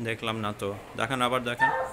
দেখলাম না তো। দেখান আবার দেখান।